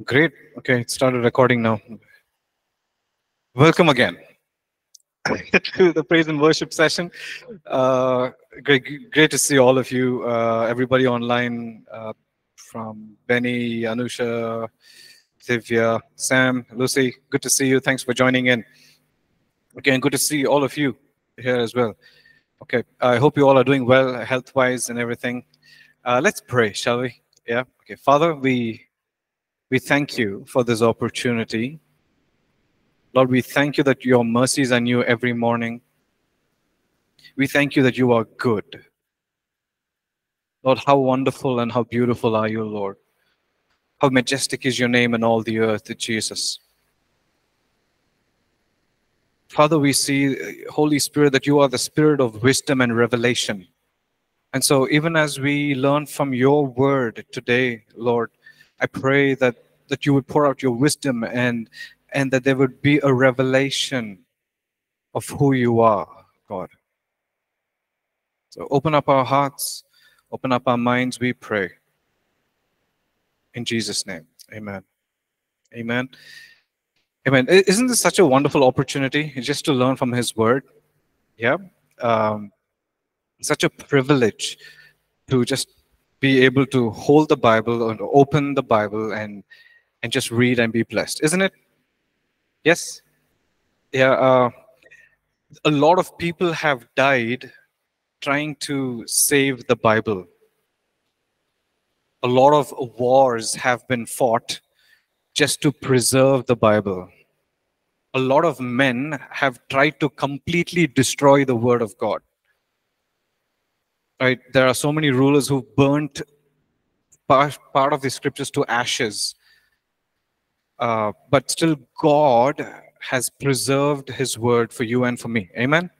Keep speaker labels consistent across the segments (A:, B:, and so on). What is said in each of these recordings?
A: Great. Okay, it started recording now. Welcome again to the praise and worship session. Uh, great, great to see all of you, uh, everybody online, uh, from Benny, Anusha, Divya, Sam, Lucy. Good to see you. Thanks for joining in. Again, good to see all of you here as well. Okay, I hope you all are doing well, health-wise and everything. Uh, let's pray, shall we? Yeah. Okay, Father, we we thank you for this opportunity. Lord, we thank you that your mercies are new every morning. We thank you that you are good. Lord, how wonderful and how beautiful are you, Lord. How majestic is your name in all the earth, Jesus. Father, we see, Holy Spirit, that you are the spirit of wisdom and revelation. And so, even as we learn from your word today, Lord, I pray that that you would pour out your wisdom and and that there would be a revelation of who you are, God. So open up our hearts, open up our minds, we pray. In Jesus' name. Amen. Amen. Amen. Isn't this such a wonderful opportunity just to learn from His Word? Yeah. Um, such a privilege to just be able to hold the Bible and open the Bible and and just read and be blessed, isn't it? Yes? Yeah. Uh, a lot of people have died trying to save the Bible. A lot of wars have been fought just to preserve the Bible. A lot of men have tried to completely destroy the Word of God right there are so many rulers who burnt part, part of the scriptures to ashes. Uh, but still god has preserved his word for you and for me. Amen?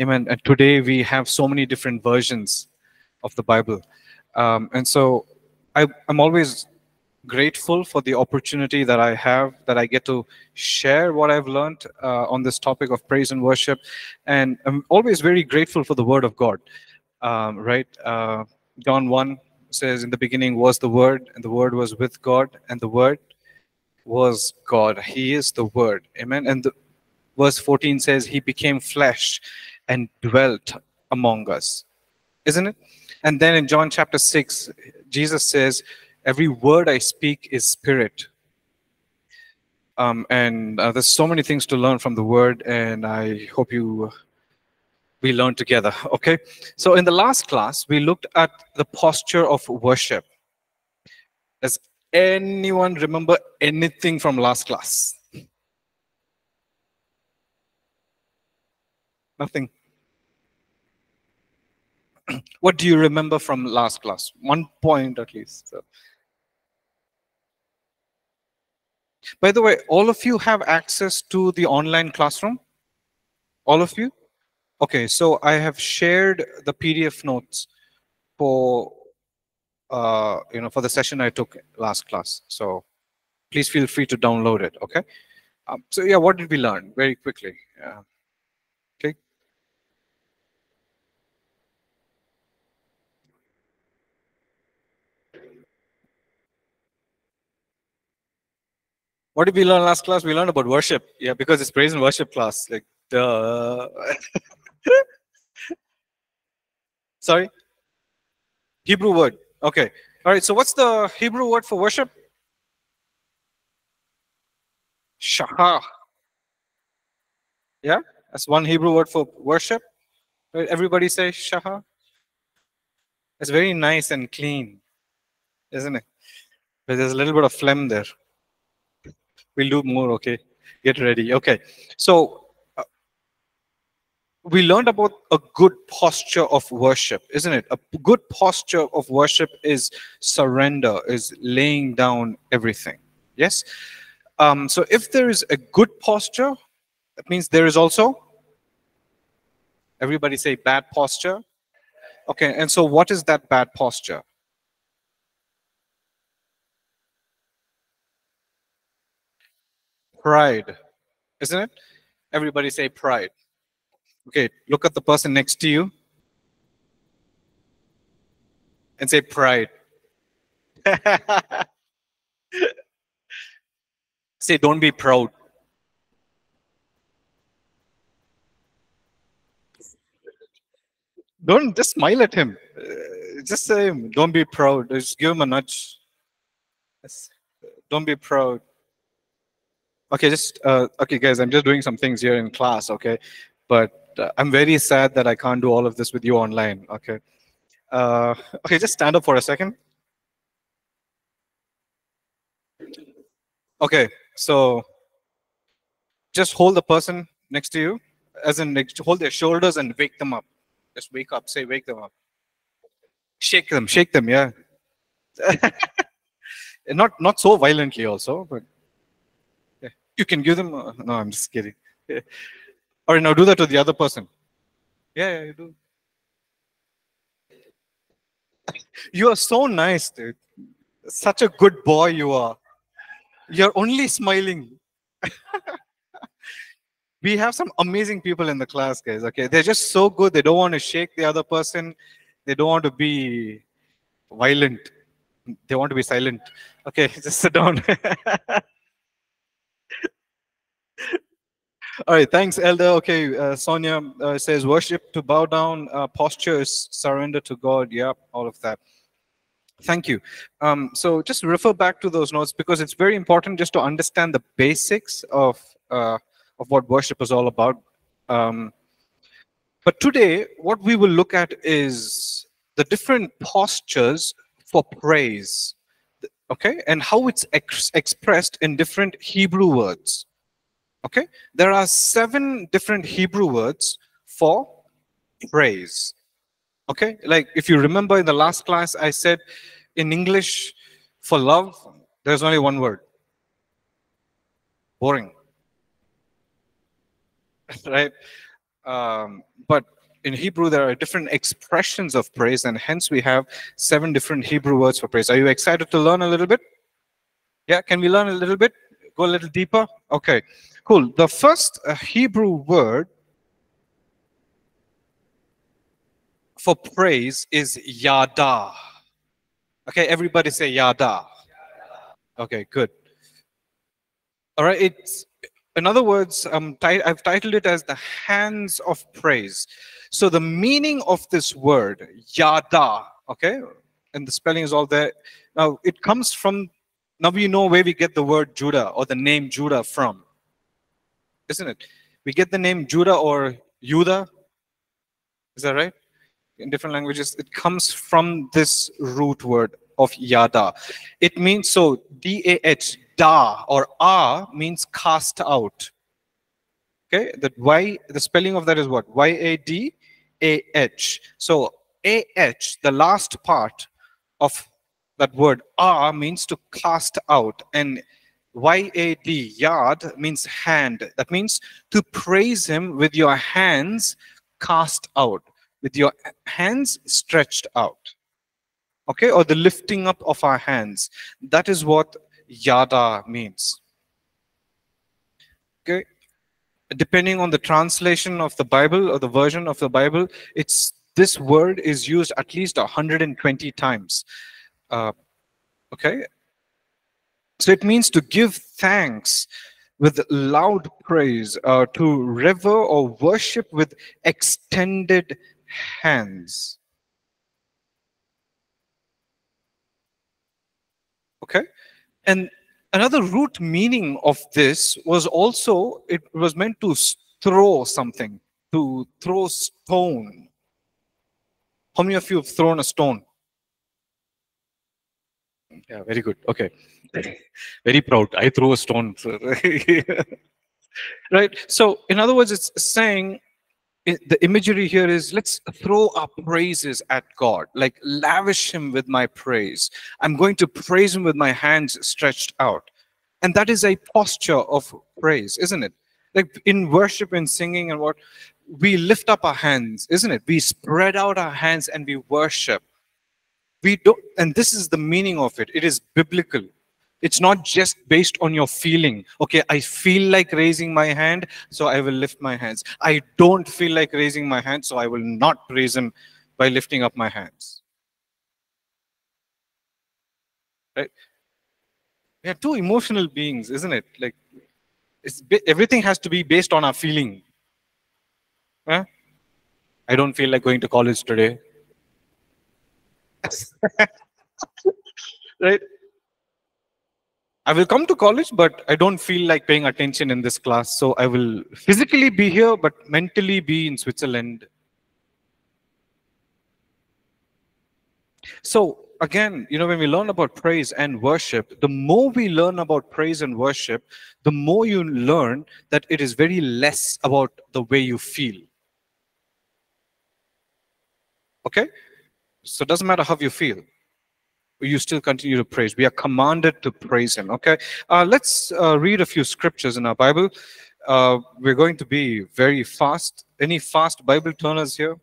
A: Amen. And today we have so many different versions of the bible. Um, and so I, i'm always grateful for the opportunity that I have, that I get to share what I've learned uh, on this topic of praise and worship. And I'm always very grateful for the Word of God um, right? Uh, John 1 says, In the beginning was the Word, and the Word was with God, and the Word was God. He is the Word. Amen. And the, verse 14 says, He became flesh and dwelt among us. Isn't it? And then in John chapter 6, Jesus says, Every word I speak is spirit. Um, and uh, there's so many things to learn from the word, and I hope you we learn together. Okay. So in the last class, we looked at the posture of worship. Does anyone remember anything from last class? Nothing. what do you remember from last class? One point at least. So. By the way, all of you have access to the online classroom? All of you? Okay, so I have shared the PDF notes for uh, you know for the session I took last class. So please feel free to download it. Okay. Um, so yeah, what did we learn very quickly? Yeah. Okay. What did we learn last class? We learned about worship. Yeah, because it's praise and worship class. Like, duh. Sorry? Hebrew word. Okay. All right. So what's the Hebrew word for worship? Shachah. Yeah? That's one Hebrew word for worship. Everybody say Shachah. It's very nice and clean, isn't it? But there's a little bit of phlegm there. We'll do more, okay? Get ready. Okay. So we learned about a good posture of worship, isn't it? A good posture of worship is surrender, is laying down everything. Yes? Um, so if there is a good posture, that means there is also, everybody say bad posture. Okay, and so what is that bad posture? Pride, isn't it? Everybody say pride. Okay, look at the person next to you and say pride. Say, don't be proud. Don't just smile at him. Uh, just say, don't be proud. Just give him a nudge. Don't be proud. Okay, just, uh, okay, guys, I'm just doing some things here in class, okay? But I'm very sad that I can't do all of this with you online, okay? Uh, okay, just stand up for a second. Okay, so just hold the person next to you, as in hold their shoulders and wake them up. Just wake up, say wake them up. Shake them, shake them, yeah. not not so violently also, but yeah. you can give them. No, I'm just kidding. All right, now do that to the other person. Yeah, yeah, you do. You are so nice, dude. Such a good boy you are. You're only smiling. we have some amazing people in the class, guys. Okay, they're just so good. They don't want to shake the other person. They don't want to be violent. They want to be silent. Okay, just sit down. All right, thanks, Elder. Okay, uh, Sonia uh, says worship to bow down, uh, posture is surrender to God. Yeah, all of that. Thank you. Um, so just refer back to those notes because it's very important just to understand the basics of uh, of what worship is all about. Um, but today, what we will look at is the different postures for praise, okay, and how it's ex expressed in different Hebrew words. Okay, there are seven different Hebrew words for praise. Okay, like if you remember in the last class, I said in English for love, there's only one word boring. right? Um, but in Hebrew, there are different expressions of praise, and hence we have seven different Hebrew words for praise. Are you excited to learn a little bit? Yeah, can we learn a little bit? Go a little deeper? Okay, cool. The first uh, Hebrew word for praise is yada. Okay, everybody say yada. Okay, good. All right, it's in other words, um, I've titled it as the hands of praise. So the meaning of this word, yada, okay, and the spelling is all there. Now it comes from, now we know where we get the word Judah or the name Judah from, isn't it? We get the name Judah or Yuda. Is that right? In different languages, it comes from this root word of yada. It means so D-A-H, da or a means cast out. Okay, that y, the spelling of that is what? Y-A-D-A-H. So A-H, the last part of that word a means to cast out and Y-A-D, yad, means hand. That means to praise him with your hands cast out, with your hands stretched out. Okay, or the lifting up of our hands. That is what yada means. Okay, depending on the translation of the Bible or the version of the Bible, it's this word is used at least 120 times. Uh, okay, so it means to give thanks with loud praise, uh, to rever or worship with extended hands. Okay, and another root meaning of this was also, it was meant to throw something, to throw stone. How many of you have thrown a stone? Yeah, very good. Okay. Very proud. I threw a stone. right? So, in other words, it's saying the imagery here is let's throw our praises at God, like lavish Him with my praise. I'm going to praise Him with my hands stretched out. And that is a posture of praise, isn't it? Like in worship and singing and what, we lift up our hands, isn't it? We spread out our hands and we worship. We don't, and this is the meaning of it. It is biblical. It's not just based on your feeling. Okay, I feel like raising my hand, so I will lift my hands. I don't feel like raising my hand, so I will not praise Him by lifting up my hands. Right? We are two emotional beings, isn't it? Like, it's everything has to be based on our feeling. Huh? I don't feel like going to college today. right? I will come to college, but I don't feel like paying attention in this class. So I will physically be here, but mentally be in Switzerland. So again, you know, when we learn about praise and worship, the more we learn about praise and worship, the more you learn that it is very less about the way you feel. Okay? So it doesn't matter how you feel. You still continue to praise. We are commanded to praise Him. Okay? Uh, let's uh, read a few scriptures in our Bible. Uh, we're going to be very fast. Any fast Bible turners here?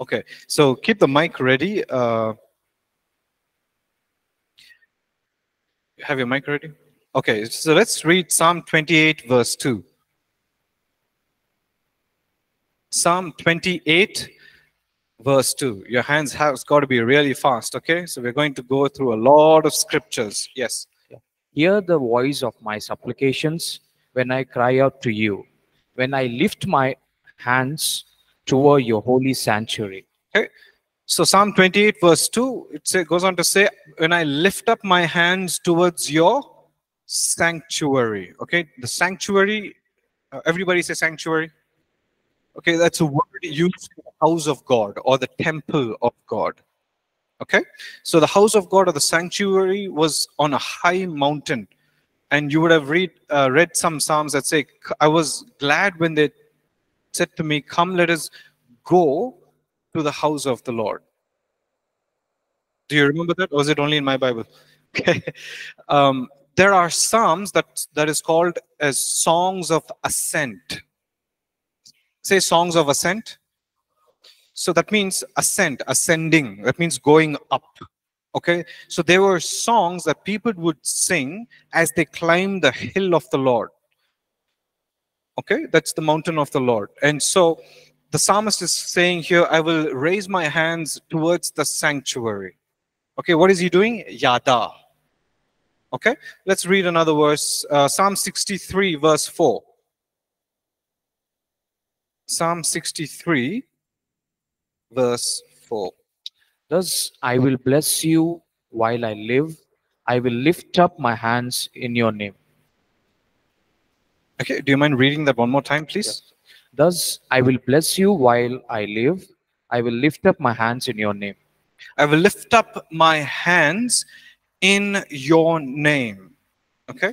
A: Okay, so keep the mic ready. Uh, have your mic ready? Okay, so let's read Psalm 28, verse 2. Psalm 28, verse 2. Your hands have got to be really fast, okay? So we're going to go through a lot of scriptures. Yes.
B: Hear the voice of my supplications when I cry out to you, when I lift my hands toward your holy sanctuary. Okay.
A: So Psalm 28, verse 2, it say, goes on to say, When I lift up my hands towards your sanctuary. Okay, the sanctuary, uh, everybody say sanctuary. Okay, that's a word used for the house of God or the temple of God. Okay, so the house of God or the sanctuary was on a high mountain. And you would have read uh, read some psalms that say, I was glad when they said to me, Come, let us go to the house of the Lord. Do you remember that? Or was it only in my Bible? Okay. Um, there are psalms that that is called as songs of ascent. Say songs of ascent. So that means ascent, ascending. That means going up. Okay. So there were songs that people would sing as they climbed the hill of the Lord. Okay, that's the mountain of the Lord. And so the psalmist is saying here, I will raise my hands towards the sanctuary. Okay, what is he doing? Yada. Okay, let's read another verse. Uh, Psalm 63, verse 4. Psalm 63, verse 4.
B: Thus I will bless you while I live. I will lift up my hands in your name.
A: Okay, do you mind reading that one more time, please?
B: Thus I will bless you while I live. I will lift up my hands in your name.
A: I will lift up my hands in your name. Okay.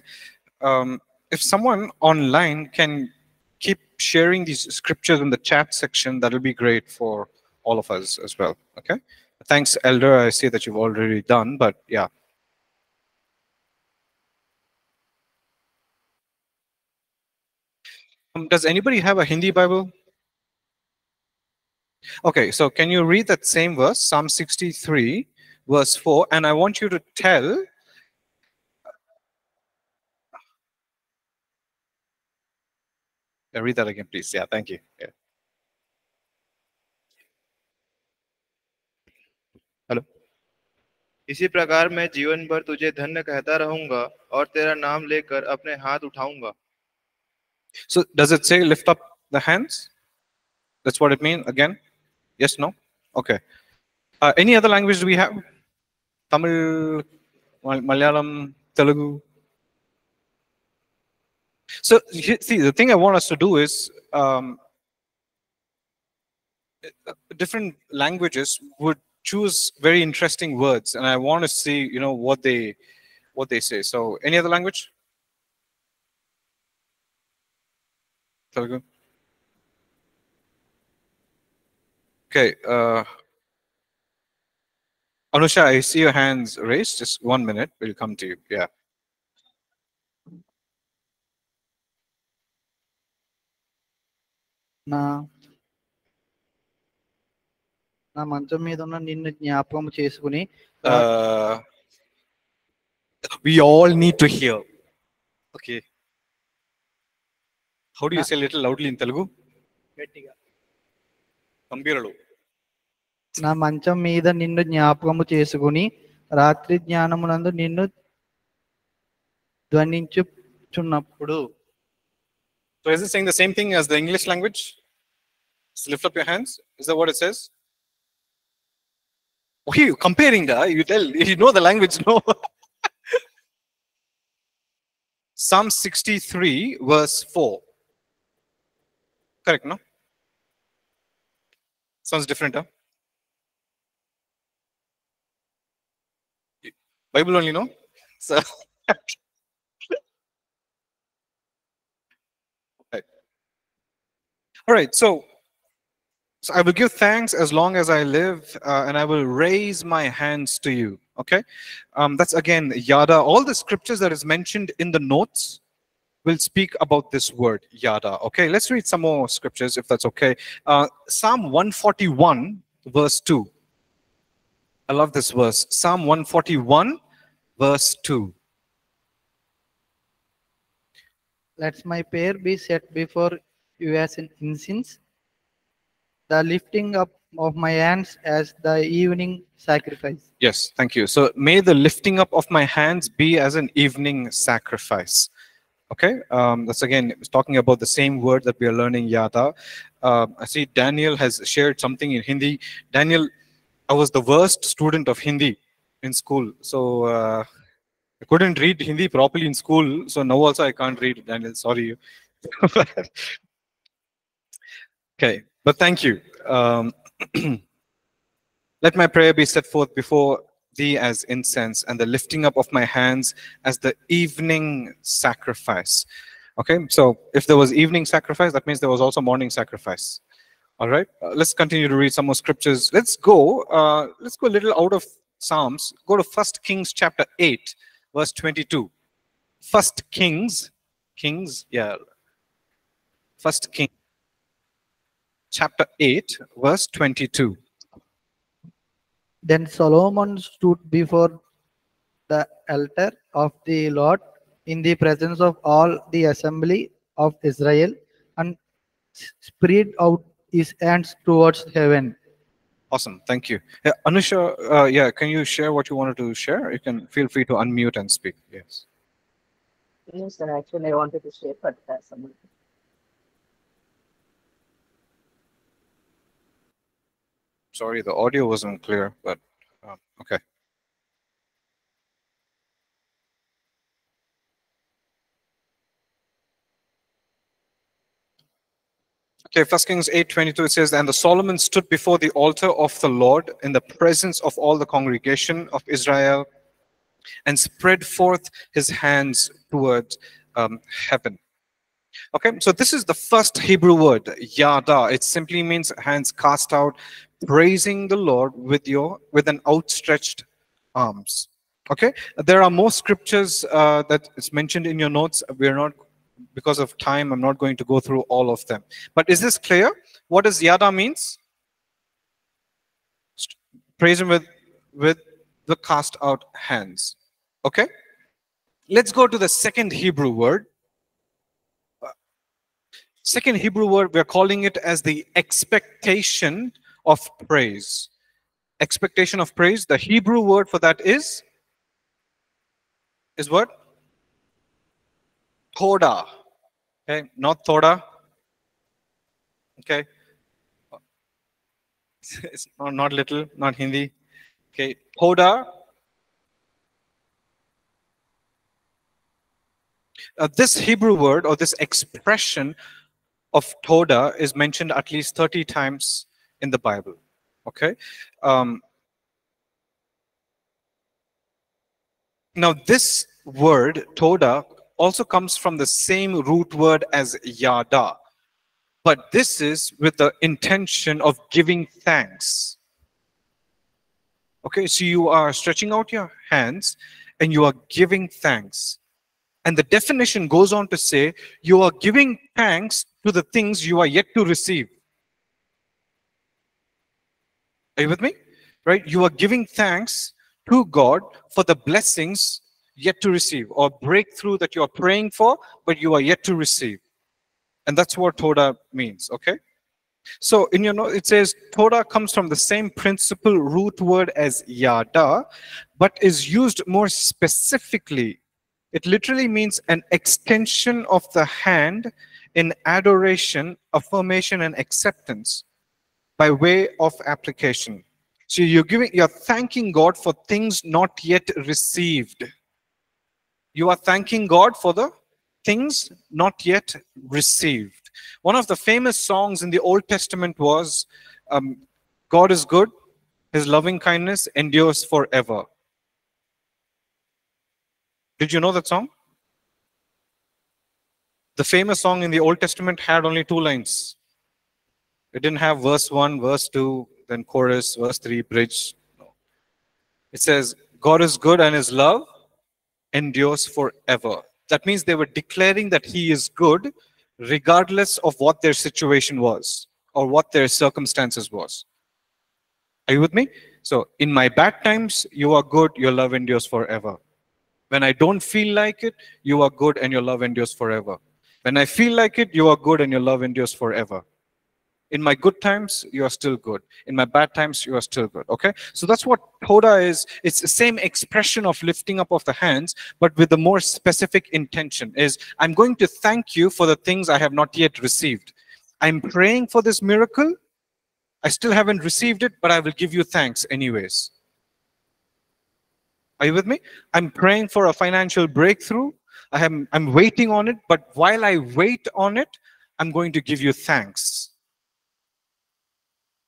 A: Um, if someone online can keep sharing these scriptures in the chat section, that'll be great for all of us as well. Okay. Thanks, Elder. I see that you've already done, but yeah. Um, does anybody have a Hindi Bible? Okay, so can you read that same verse, Psalm 63, verse 4? And I want you to tell. can read that again, please. Yeah, thank you. Yeah.
C: Hello इसी प्रकार मैं जीवन भर तुझे धन्य कहता रहूँगा और तेरा नाम लेकर अपने हाथ उठाऊँगा।
A: So does it say lift up the hands that's what it mean again yes no okay any other language we have Tamil Malayalam Telugu So see, the thing I want us to do is um, different languages would choose very interesting words, and I want to see, you know, what they what they say. So, any other language? Telugu. Okay. Uh, Anusha, I see your hands raised. Just one minute. We'll come to you. Yeah.
D: నా నా మంచం మీద ఉన్న నిన్ను జ్ఞాపకం చేసుకుని
A: we all need to hear okay how do you say little loudly in Telugu
D: గట్టిగా.
A: గంభీరలో
D: నా మంచం మీద నిన్ను జ్ఞాపకము చేసుకుని రాత్రి జ్ఞానమునందు నిన్ను ధ్వనించుచున్నప్పుడు.
A: So is it saying the same thing as the English language Just lift up your hands. Is that what it says? Oh, Why are you comparing that? You tell you know the language, no? Psalm 63, verse 4. Correct, no? Sounds different, huh? Bible only, no? So. All right, so, so I will give thanks as long as I live, uh, and I will raise my hands to you. Okay, um, that's again yada. All the scriptures that is mentioned in the notes will speak about this word yada. Okay, let's read some more scriptures if that's okay. Uh, Psalm 141, verse 2. I love this verse. Psalm 141, verse 2.
D: Let my prayer be set before you as an incense, the lifting up of my hands as the evening sacrifice.
A: Yes, thank you. So may the lifting up of my hands be as an evening sacrifice. Okay, um, that's again talking about the same word that we are learning, yada. Uh, I see Daniel has shared something in Hindi. Daniel, I was the worst student of Hindi in school. So uh, I couldn't read Hindi properly in school. So now also I can't read Daniel. Sorry. okay, but thank you. Um, let my prayer be set forth before thee as incense and the lifting up of my hands as the evening sacrifice. Okay, so if there was evening sacrifice, that means there was also morning sacrifice. All right, uh, let's continue to read some more scriptures. Let's go, uh, let's go a little out of Psalms. Go to First Kings chapter 8, verse 22. First Kings, Kings, yeah. First King, chapter 8, verse 22.
D: Then Solomon stood before the altar of the Lord in the presence of all the assembly of Israel and spread out his hands towards heaven.
A: Awesome, thank you. Yeah, Anusha, uh, yeah, can you share what you wanted to share? You can feel free to unmute and speak. Yes.
E: Yes, sir. Actually, I wanted to share, but uh, someone.
A: Sorry, the audio wasn't clear, but um, okay. Okay, First Kings 8:22 it says, "And the Solomon stood before the altar of the Lord in the presence of all the congregation of Israel, and spread forth his hands towards um, heaven." Okay, so this is the first Hebrew word, yada. It simply means hands cast out, praising the Lord with your with an outstretched arms. Okay, there are more scriptures uh, that is mentioned in your notes. We're not because of time. I'm not going to go through all of them. But is this clear? What does yada means? Praise him with with the cast out hands. Okay. Let's go to the second Hebrew word. Second Hebrew word, we're calling it as the expectation of praise. Expectation of praise. The Hebrew word for that is is what? Thoda. Okay, not thoda. Okay. It's not, not little, not Hindi. Okay, thoda. Uh, this Hebrew word or this expression of Toda is mentioned at least 30 times in the Bible. Okay. Um, now, this word, Toda, also comes from the same root word as Yada. But this is with the intention of giving thanks. Okay, so you are stretching out your hands and you are giving thanks. And the definition goes on to say, you are giving thanks to the things you are yet to receive. Are you with me? Right? You are giving thanks to God for the blessings yet to receive or breakthrough that you are praying for, but you are yet to receive. And that's what Toda means, okay? So in your note, it says Toda comes from the same principal root word as yada, but is used more specifically. It literally means an extension of the hand in adoration, affirmation, and acceptance by way of application. So you're giving, you're thanking God for things not yet received. You are thanking God for the things not yet received. One of the famous songs in the Old Testament was um, God is good, his loving kindness endures forever. Did you know that song? The famous song in the Old Testament had only two lines. It didn't have verse 1, verse 2, then chorus, verse 3, bridge. No. It says, God is good and his love endures forever. That means they were declaring that he is good regardless of what their situation was or what their circumstances was. Are you with me? So in my bad times, you are good, your love endures forever. When I don't feel like it, you are good and your love endures forever. When I feel like it, you are good and your love endures forever. In my good times, you are still good. In my bad times, you are still good. Okay? So that's what Toda is. It's the same expression of lifting up of the hands, but with a more specific intention is I'm going to thank you for the things I have not yet received. I'm praying for this miracle. I still haven't received it, but I will give you thanks anyways. Are you with me? I'm praying for a financial breakthrough. I am I'm waiting on it, but while I wait on it, I'm going to give you thanks.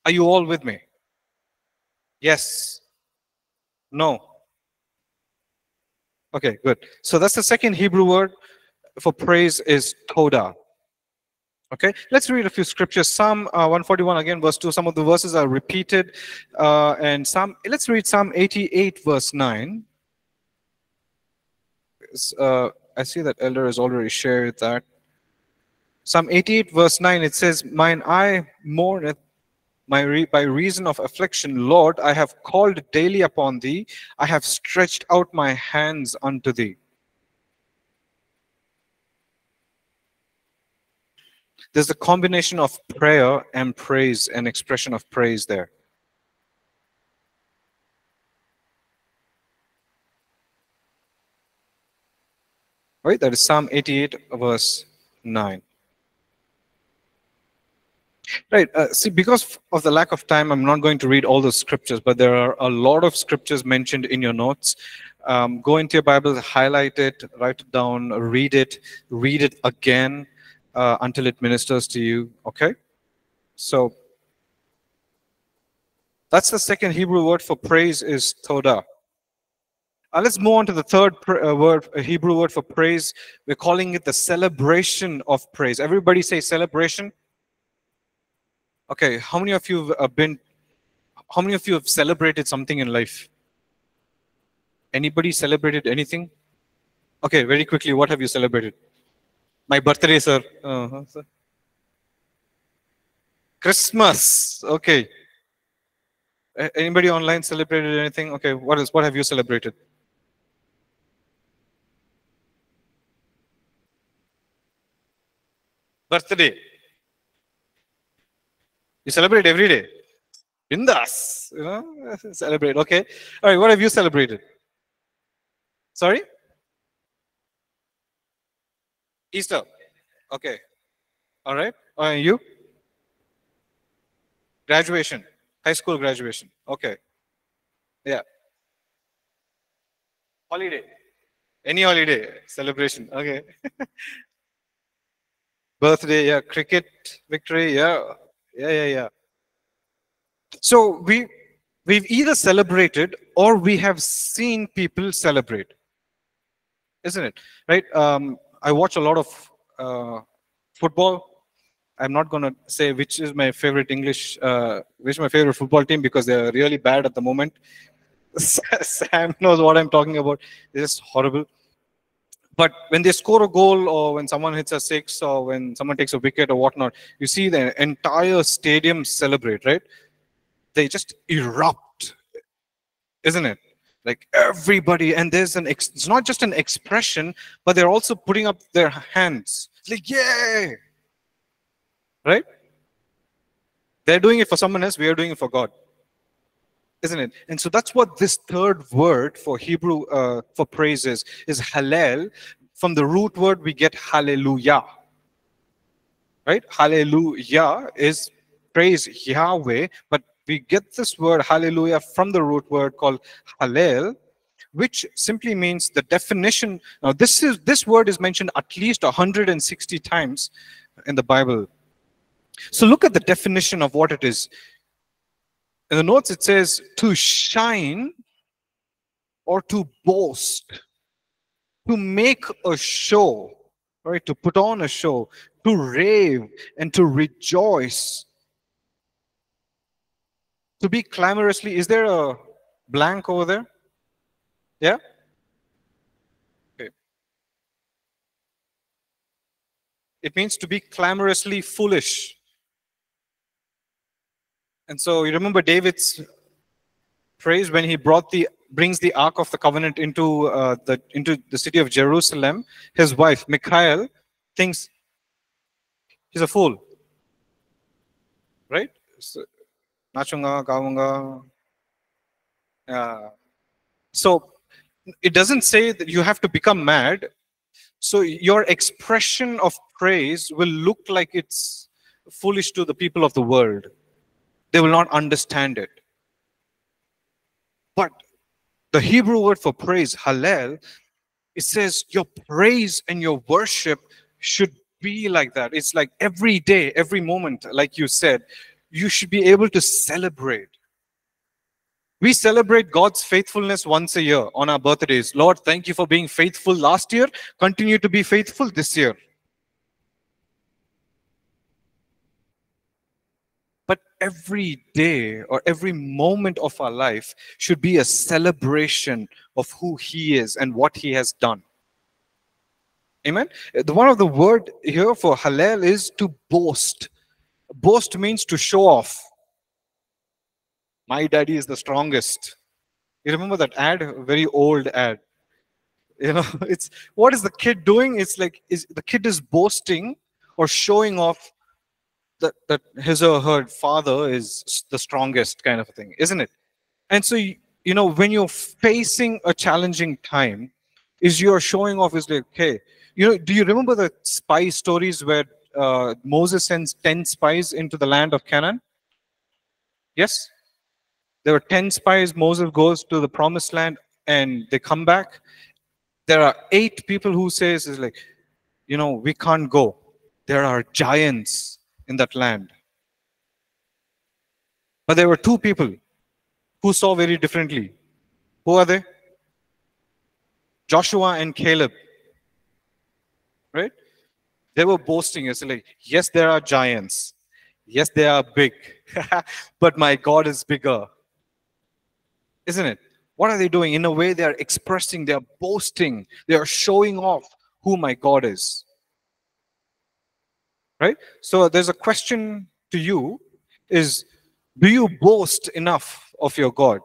A: Are you all with me? Yes. No. Okay, good. So that's the second Hebrew word for praise is toda. Okay, let's read a few scriptures. Psalm uh, 141 again, verse 2. Some of the verses are repeated. Uh, and some, let's read Psalm 88, verse 9. Uh, I see that Elder has already shared that. Psalm 88, verse 9, it says, Mine eye mourneth re by reason of affliction, Lord, I have called daily upon thee. I have stretched out my hands unto thee. There's a combination of prayer and praise, an expression of praise there. Right, that is Psalm 88, verse 9. Right. Uh, see, because of the lack of time, I'm not going to read all the scriptures, but there are a lot of scriptures mentioned in your notes. Um, go into your Bible, highlight it, write it down, read it, read it again uh, until it ministers to you. Okay? So that's the second Hebrew word for praise is toda. Uh, let's move on to the third uh, word, uh, Hebrew word for praise. We're calling it the celebration of praise. Everybody say celebration. Okay, how many of you have been, how many of you have celebrated something in life? Anybody celebrated anything? Okay, very quickly, what have you celebrated? My birthday, sir. Uh -huh, sir. Christmas. Okay. Anybody online celebrated anything? Okay, what is what have you celebrated? Birthday. You celebrate every day. Bindas, you know, celebrate. Okay. All right. What have you celebrated? Sorry? Easter. Okay. All right. Uh, you? Graduation. High school graduation. Okay. Yeah. Holiday. Any holiday celebration. Okay. Birthday. Yeah. Cricket victory. Yeah. Yeah, yeah, yeah. So we we've either celebrated or we have seen people celebrate, isn't it? Right? Um, I watch a lot of uh, football. I'm not going to say which is my favorite English, uh, which is my favorite football team because they're really bad at the moment. Sam knows what I'm talking about. It's just horrible. But when they score a goal or when someone hits a six or when someone takes a wicket or whatnot, you see the entire stadium celebrate, right? They just erupt, isn't it? Like everybody, and there's an, it's not just an expression, but they're also putting up their hands. It's like, yay! Right? They're doing it for someone else, we are doing it for God. Isn't it? And so that's what this third word for Hebrew uh, for praise is, is hallel. From the root word, we get hallelujah. Right? Hallelujah is praise Yahweh, but we get this word hallelujah from the root word called hallel, which simply means the definition. Now, this is this word is mentioned at least 160 times in the Bible. So look at the definition of what it is. In the notes, it says to shine or to boast, to make a show, right? To put on a show, to rave and to rejoice, to be clamorously. Is there a blank over there? Yeah? Okay. It means to be clamorously foolish. And so you remember David's praise when he brought the brings the ark of the covenant into uh, the into the city of Jerusalem. His wife Michal thinks he's a fool, right? So, nachunga. Uh, so it doesn't say that you have to become mad. So your expression of praise will look like it's foolish to the people of the world. They will not understand it. But the Hebrew word for praise, hallel, it says your praise and your worship should be like that. It's like every day, every moment, like you said, you should be able to celebrate. We celebrate God's faithfulness once a year on our birthdays. Lord, thank you for being faithful last year. Continue to be faithful this year. But every day or every moment of our life should be a celebration of who He is and what He has done. Amen. The one of the word here for hallel is to boast. Boast means to show off. My daddy is the strongest. You remember that ad? Very old ad. You know, it's what is the kid doing? It's like is the kid is boasting or showing off that, that his or her father is the strongest kind of a thing, isn't it? And so you, know, when you're facing a challenging time, is you're showing off is like, okay, you know, do you remember the spy stories where uh, Moses sends 10 spies into the land of Canaan? Yes? There were 10 spies. Moses goes to the promised land and they come back. There are eight people who says is like, you know, we can't go. There are giants in that land. But there were two people who saw very differently. Who are they? Joshua and Caleb. Right? They were boasting. It's like, yes, there are giants. Yes, they are big. but my God is bigger. Isn't it? What are they doing? In a way, they are expressing, they are boasting, they are showing off who my God is. Right? So there's a question to you is do you boast enough of your God?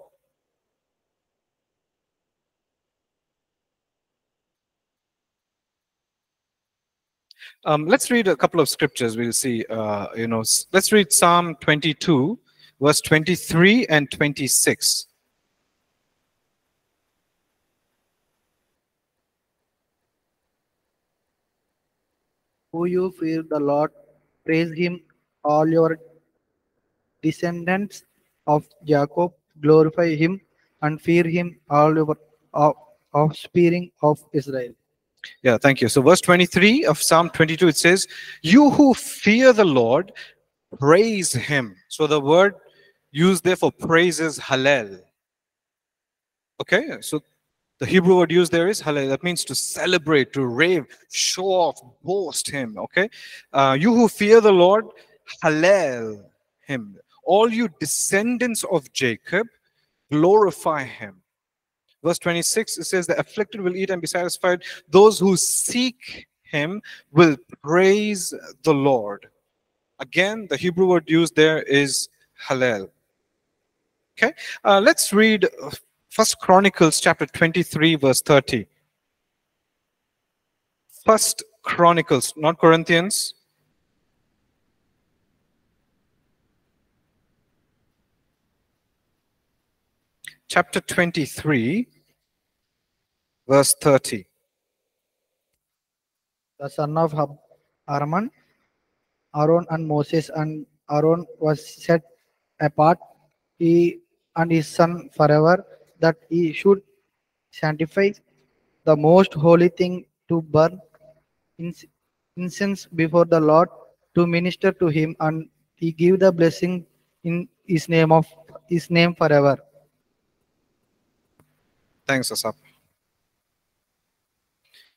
A: Um, let's read a couple of scriptures. We'll see, uh, you know, let's read Psalm 22, verse 23 and 26.
D: Who you fear the Lord, praise him, all your descendants of Jacob, glorify him and fear him, all your of- offspring of Israel.
A: Yeah, thank you. So, verse 23 of Psalm 22, it says, You who fear the Lord, praise him. So, the word used there for praise is hallel. Okay, so the Hebrew word used there is hallel. That means to celebrate, to rave, show off, boast him. Okay, uh, you who fear the Lord, hallel him. All you descendants of Jacob, glorify him. Verse 26, it says, The afflicted will eat and be satisfied. Those who seek him will praise the Lord. Again, the Hebrew word used there is hallel. Okay, uh, let's read First Chronicles chapter 23, verse 30. First Chronicles, not Corinthians. Chapter 23, verse 30.
D: The son of Hab Arman, Aaron and Moses, and Aaron was set apart, he and his son forever that he should sanctify the most holy thing to burn incense before the Lord, to minister to him, and he give the blessing in his name of his name forever.
A: Thanks, Asap.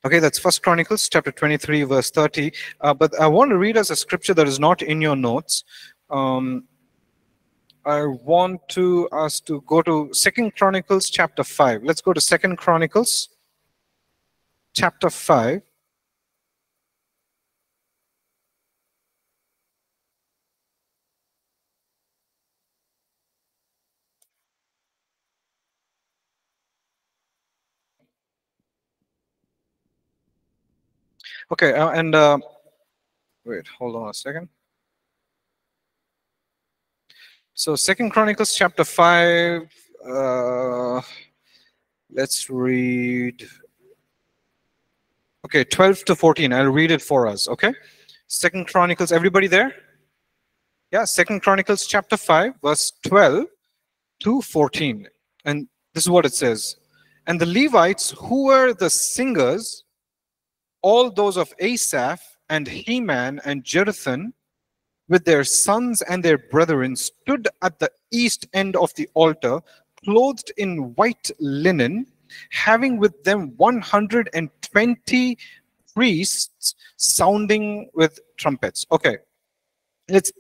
A: Okay, that's First Chronicles chapter 23, verse 30. Uh, but I want to read us a scripture that is not in your notes. Um, I want to us to go to Second Chronicles chapter 5. Let's go to Second Chronicles chapter 5. Okay, uh, and uh, wait, hold on a second. So Second Chronicles chapter 5, uh, let's read. Okay, 12 to 14. I'll read it for us, okay? Second Chronicles, everybody there? Yeah, Second Chronicles chapter 5, verse 12 to 14. And this is what it says. And the Levites, who were the singers, all those of Asaph and Heman and Jeduthun, with their sons and their brethren, stood at the east end of the altar, clothed in white linen, having with them 120 priests sounding with trumpets. Okay, let's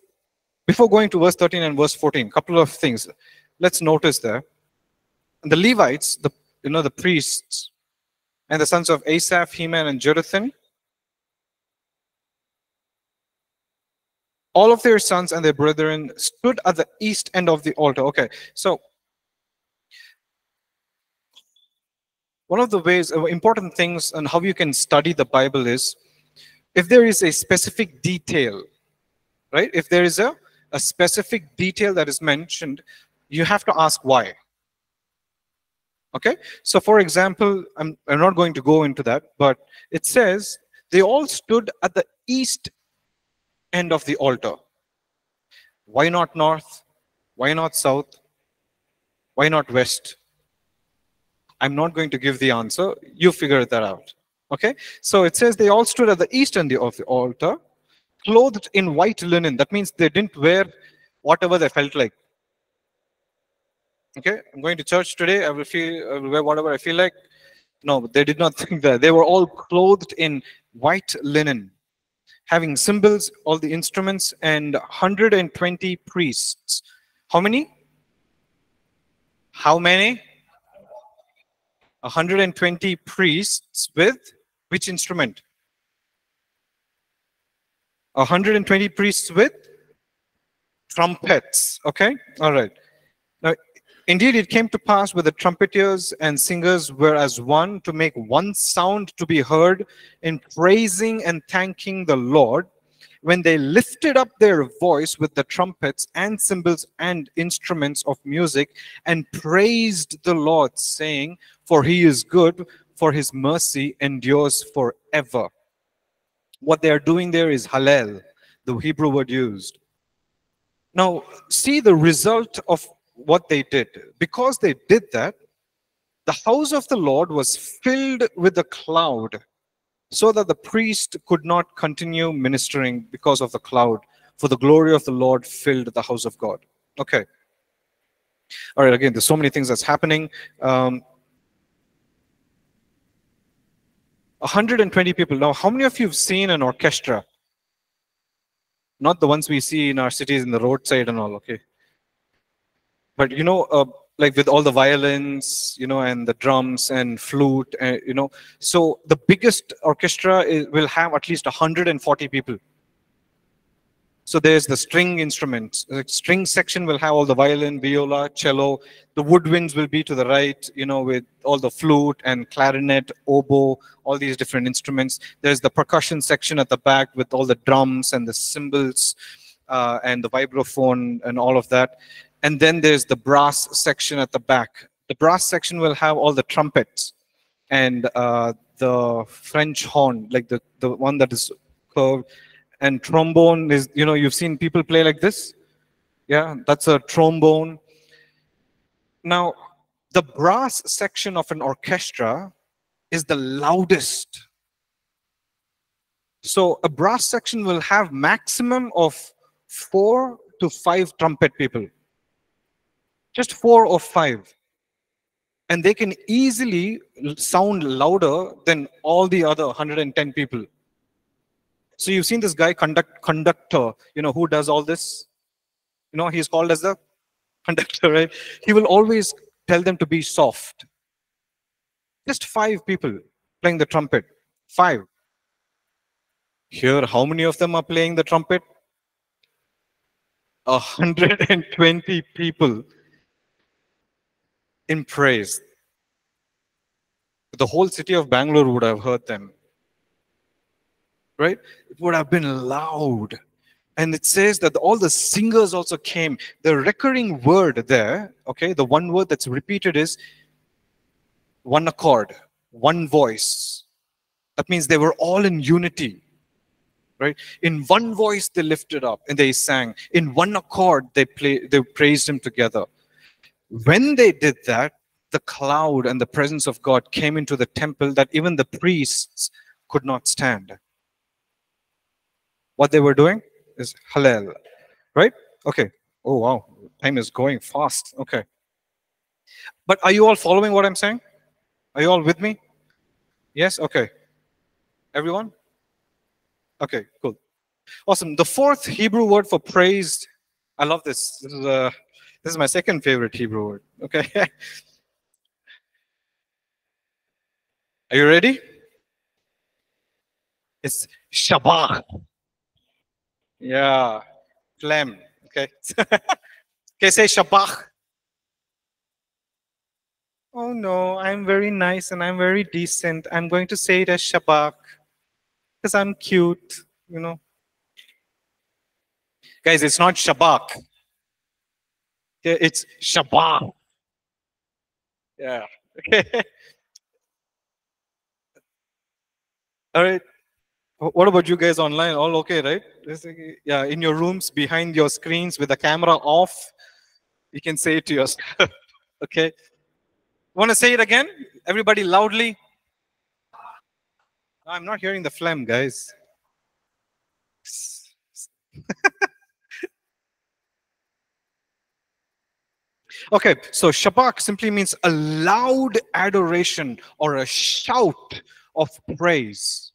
A: before going to verse 13 and verse 14, a couple of things. Let's notice there. The Levites, the you know the priests, and the sons of Asaph, Heman, and Jeduthun, all of their sons and their brethren stood at the east end of the altar. Okay, so one of the ways, uh, important things, and how you can study the Bible is if there is a specific detail, right? If there is a, a specific detail that is mentioned, you have to ask why. Okay, so for example, I'm, I'm not going to go into that, but it says they all stood at the east end of the altar. Why not north? Why not south? Why not west? I'm not going to give the answer. You figure that out. Okay, so it says they all stood at the east end of the altar, clothed in white linen. That means they didn't wear whatever they felt like. Okay, I'm going to church today. I will feel I will wear whatever I feel like. No, they did not think that. They were all clothed in white linen, having cymbals, all the instruments, and 120 priests. How many? How many? 120 priests with which instrument? 120 priests with trumpets. Okay, all right. Indeed, it came to pass where the trumpeters and singers were as one to make one sound to be heard in praising and thanking the Lord. When they lifted up their voice with the trumpets and cymbals and instruments of music and praised the Lord, saying, For he is good, for his mercy endures forever. What they are doing there is Hallel, the Hebrew word used. Now, see the result of what they did. Because they did that, the house of the Lord was filled with a cloud, so that the priest could not continue ministering because of the cloud, for the glory of the Lord filled the house of God. Okay. All right, again, there's so many things that's happening. Um, 120 people. Now, how many of you have seen an orchestra? Not the ones we see in our cities in the roadside and all, okay? But you know, uh, like with all the violins, you know, and the drums and flute, uh, you know, so the biggest orchestra is, will have at least 140 people. So there's the string instruments. The string section will have all the violin, viola, cello. The woodwinds will be to the right, you know, with all the flute and clarinet, oboe, all these different instruments. There's the percussion section at the back with all the drums and the cymbals uh, and the vibraphone and all of that. And then there's the brass section at the back The brass section will have all the trumpets and uh, the French horn, like the, the one that is curved. And trombone is, you know, you've seen people play like this. Yeah, that's a trombone. Now, the brass section of an orchestra is the loudest. So a brass section will have maximum of four to five trumpet people. Just four or five. And they can easily sound louder than all the other 110 people. So you've seen this guy conduct conductor, you know, who does all this? You know, he's called as the conductor, right? He will always tell them to be soft. Just five people playing the trumpet. Five. Here, how many of them are playing the trumpet? 120 people in praise. The whole city of Bangalore would have heard them. Right? It would have been loud. And it says that all the singers also came. The recurring word there, okay, the one word that's repeated is one accord, one voice. That means they were all in unity right in one voice they lifted up and they sang in one accord they play they praised him together when they did that the cloud and the presence of god came into the temple that even the priests could not stand. What they were doing is hallel right? Okay. Oh wow. Time is going fast. Okay. But are you all following what i'm saying? Are you all with me? Yes? Okay. Everyone? Okay, cool. Awesome. The fourth Hebrew word for praised, I love this. This is a this is my second favorite Hebrew word. Okay. Are you ready? It's Shabach. Yeah. Phlegm. Okay. okay, say Shabach. Oh no, I'm very nice and I'm very decent. I'm going to say it as Shabbat because I'm cute, you know. Guys, it's not Shabak. It's Shabak. Yeah. Okay. All right. What about you guys online? All okay, right? Yeah, in your rooms, behind your screens with the camera off, you can say it to yourself. okay. Want to say it again? Everybody loudly. I'm not hearing the phlegm, guys. Okay, so Shabach simply means a loud adoration or a shout of praise.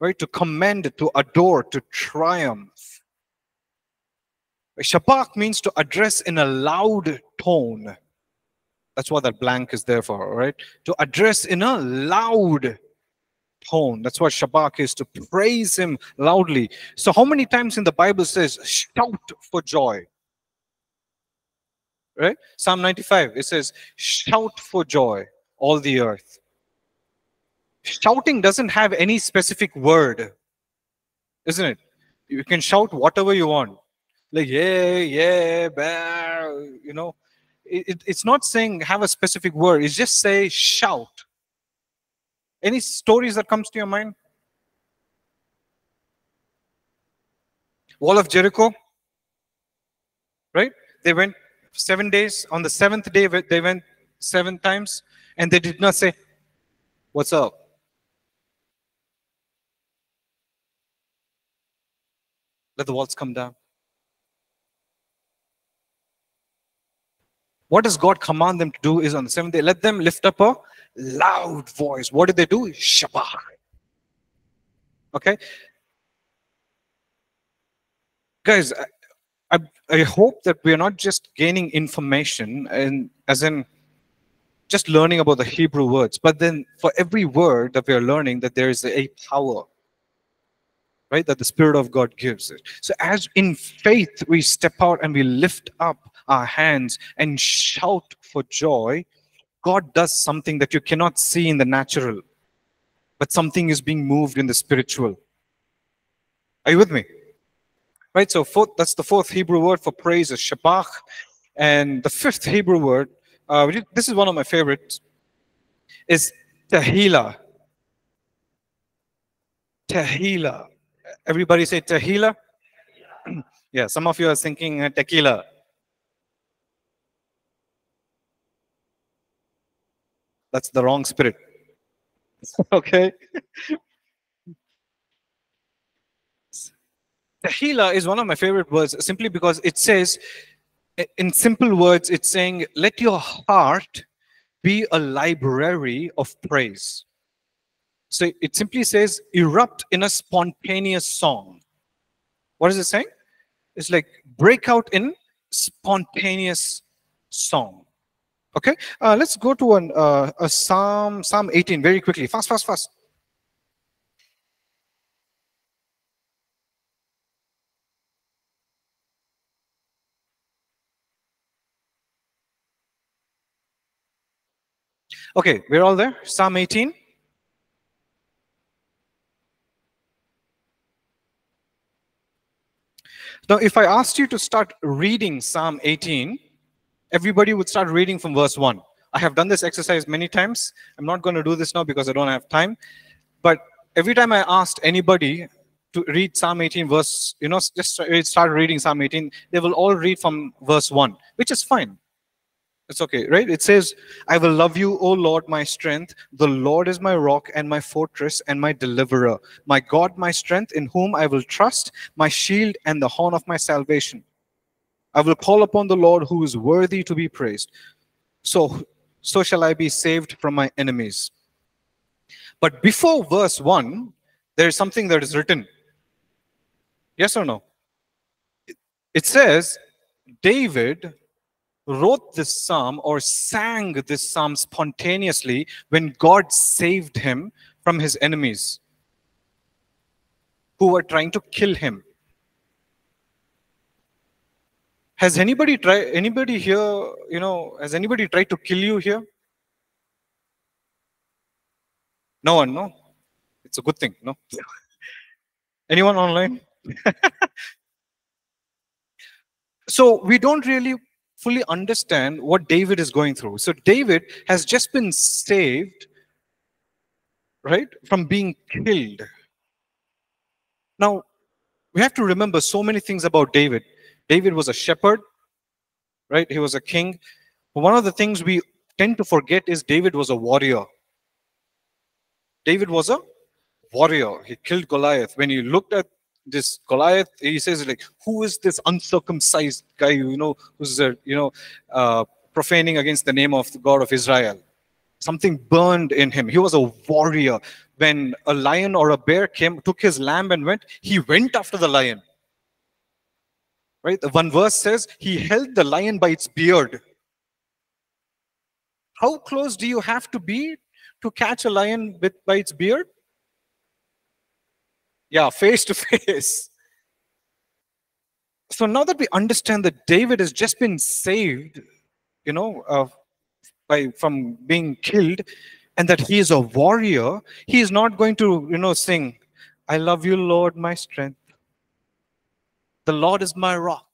A: Right? To commend, to adore, to triumph. Shabach means to address in a loud tone. That's what that blank is there for, right? To address in a loud tone. That's what Shabach is, to praise him loudly. So how many times in the Bible says shout for joy? Right? Psalm 95, it says, shout for joy, all the earth. Shouting doesn't have any specific word, isn't it? You can shout whatever you want. Like, yeah, yeah, bah, you know. It, it- it's not saying have a specific word. It's just say shout. Any stories that comes to your mind? Wall of Jericho, right? They went seven days. On the seventh day, they went seven times, and they did not say, "What's up?" Let the walls come down. What does God command them to do is on the seventh day, let them lift up a loud voice. What did they do? Shabach. Okay? Guys, I, I, hope that we are not just gaining information and as in just learning about the Hebrew words, but then for every word that we are learning, that there is a power right that the spirit of god gives it. So as in faith we step out and we lift up our hands and shout for joy god does something that you cannot see in the natural but something is being moved in the spiritual. Are you with me right so that's the fourth hebrew word for praise is shabach and the fifth hebrew word uh, this is one of my favorites, is Tehillah. Tehillah. Everybody say Tehillah? yeah, some of you are thinking uh, tequila. That's the wrong spirit. okay. Tehillah is one of my favorite words simply because it says, in simple words, it's saying, let your heart be a library of praise. So it simply says, erupt in a spontaneous song. What is it saying? It's like break out in spontaneous song. Okay, uh, let's go to an, uh, a Psalm, Psalm 18 very quickly. Fast, fast, fast. Okay, we're all there. Psalm 18. Now, if I asked you to start reading Psalm 18, everybody would start reading from verse 1. I have done this exercise many times. I'm not going to do this now because I don't have time. But every time I asked anybody to read Psalm 18, verse, you know, just start reading Psalm 18, they will all read from verse 1, which is fine. It's okay, right? It says, I will love you, O Lord, my strength. The Lord is my rock and my fortress and my deliverer. My God, my strength, in whom I will trust, my shield and the horn of my salvation. I will call upon the Lord who is worthy to be praised. So, so shall I be saved from my enemies. But before verse 1, there is something that is written. Yes or no? It- It says, David wrote this psalm or sang this psalm spontaneously when God saved him from his enemies who were trying to kill him. Has anybody tried anybody here, you know, has anybody tried to kill you here? No one, no? It's a good thing, no? Anyone online? so we don't really fully understand what David is going through. So David has just been saved, right, from being killed. Now, we have to remember so many things about David. David was a shepherd, right? He was a king. But one of the things we tend to forget is David was a warrior. David was a warrior. He killed Goliath. When you looked at this Goliath, he says like, "Who is this uncircumcised guy? You know, who's uh, you know uh, profaning against the name of the God of Israel?" Something burned in him. He was a warrior. When a lion or a bear came, took his lamb and went, he went after the lion. Right? The one verse says he held the lion by its beard. How close do you have to be to catch a lion with by its beard? Yeah, face to face. So now that we understand that David has just been saved, you know, uh, by from being killed, and that he is a warrior, he is not going to, you know, sing, "I love you, Lord, my strength. The Lord is my rock."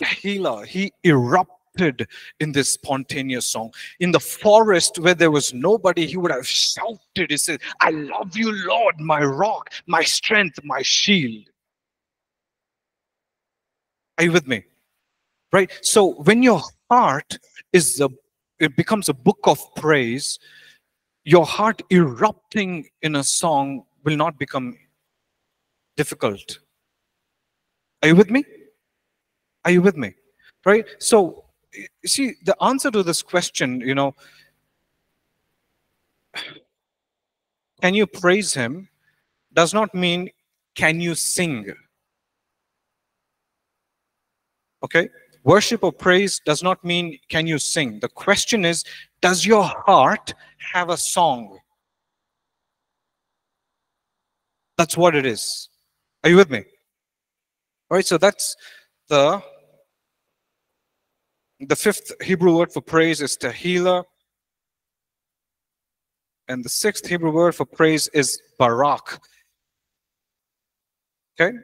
A: Tehillah, he erupted in this spontaneous song. In the forest where there was nobody, he would have shouted. He said, I love you, Lord, my rock, my strength, my shield. Are you with me? Right? So when your heart is a it becomes a book of praise, your heart erupting in a song will not become difficult. Are you with me? Are you with me? Right? So, see, the answer to this question, you know, can you praise Him does not mean can you sing. Okay? Worship or praise does not mean can you sing. The question is, does your heart have a song? That's what it is. Are you with me? All right, so that's the the fifth Hebrew word for praise is tehillah. And the sixth Hebrew word for praise is barak. Okay?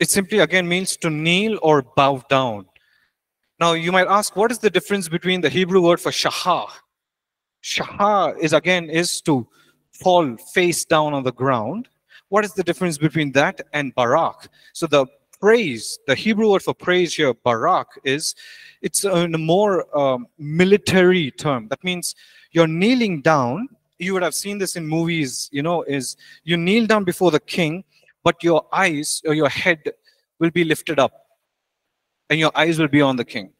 A: It simply again means to kneel or bow down. Now you might ask, what is the difference between the Hebrew word for shachah? Shachah is again is to fall face down on the ground. What is the difference between that and barak? So the praise, the Hebrew word for praise here, barak, is it's a more um, military term. That means you're kneeling down. You would have seen this in movies, you know, is you kneel down before the king, but your eyes or your head will be lifted up and your eyes will be on the king.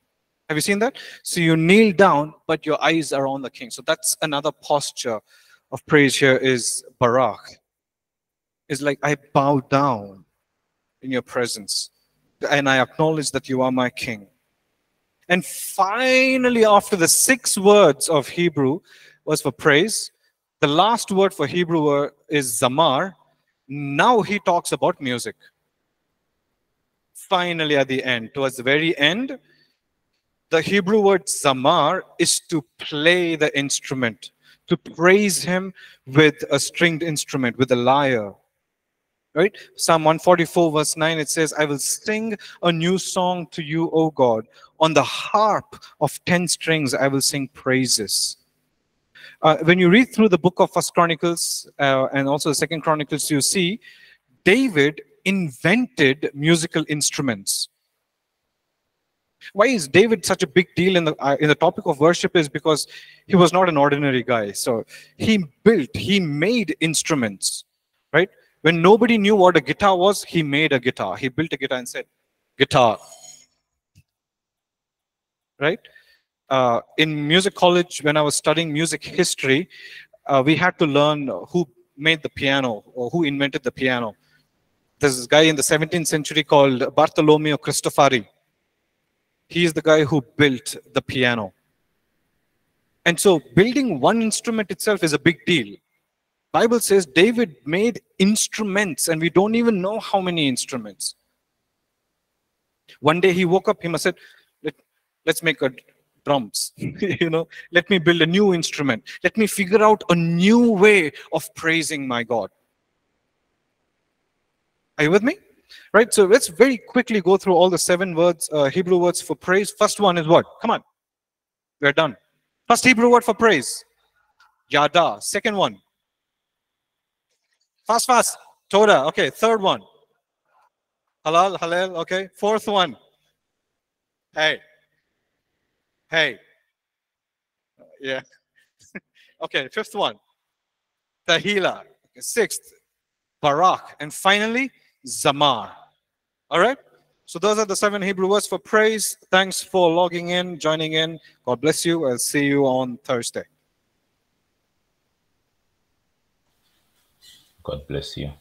A: Have you seen that? So you kneel down, but your eyes are on the king. So that's another posture of praise here is barak. It's like I bow down in your presence and I acknowledge that you are my king. And finally, after the six words of Hebrew was for praise, the last word for Hebrew is zamar. Now he talks about music. Finally, at the end, towards the very end, the Hebrew word zamar is to play the instrument, to praise him with a stringed instrument, with a lyre. Right? Psalm 144, verse 9, it says, I will sing a new song to you, O God. On the harp of 10 strings, I will sing praises. Uh, when you read through the book of First Chronicles uh, and also the Second Chronicles, you see David invented musical instruments. Why is David such a big deal in the uh, in the topic of worship? Is because he was not an ordinary guy. So he built, he made instruments? When nobody knew what a guitar was, he made a guitar. He built a guitar and said, "Guitar." Right? Uh, in music college, when I was studying music history, uh, we had to learn who made the piano or who invented the piano. There's this guy in the 17th century called Bartolomeo Cristofori. He is the guy who built the piano. And so building one instrument itself is a big deal. Bible says David made instruments and we don't even know how many instruments. One day he woke up, he must said, Let, let's make a drums. you know, let me build a new instrument. Let me figure out a new way of praising my God. Are you with me? Right, so let's very quickly go through all the seven words, uh, Hebrew words for praise. First one is what? Come on. We're done. First Hebrew word for praise. Yada. Second one. Fast, fast. Toda. Okay. Third one. Halal, halal. Okay. Fourth one. Hey. Hey. Yeah. okay. Fifth one. Tehillah. Sixth. Barak. And finally, Zamar. All right? So those are the seven Hebrew words for praise. Thanks for logging in, joining in. God bless you. I'll see you on Thursday.
F: God bless you.